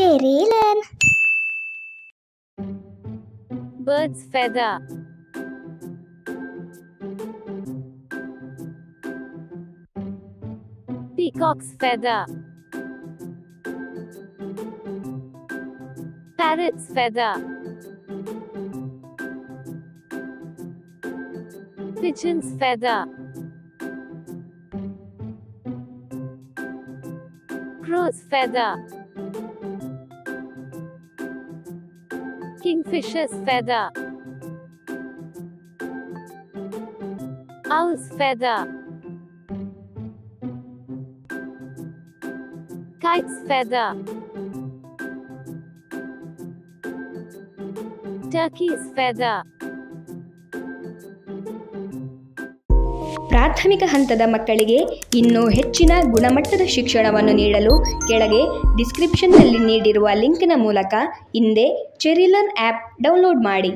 Cherry. Bird's feather. Peacock's feather. Parrot's feather. Pigeon's feather. Crow's feather. Kingfisher's feather. Owl's feather. Kite's feather. Turkey's feather. ಪ್ರಾಥಮಿಕ ಹಂತದ ಮಕ್ಕಳಿಗೆ ಇನ್ನೂ ಹೆಚ್ಚಿನ ಗುಣಮಟ್ಟದ ಶಿಕ್ಷಣವನ್ನು ನೀಡಲು ಕೆಳಗೆ ಡಿಸ್ಕ್ರಿಪ್ಷನ್ನಲ್ಲಿ ನೀಡಿರುವ ಲಿಂಕ್ನ ಮೂಲಕ ಹಿಂದೆ ಚೆರಿಲನ್ ಆ್ಯಪ್ ಡೌನ್ಲೋಡ್ ಮಾಡಿ.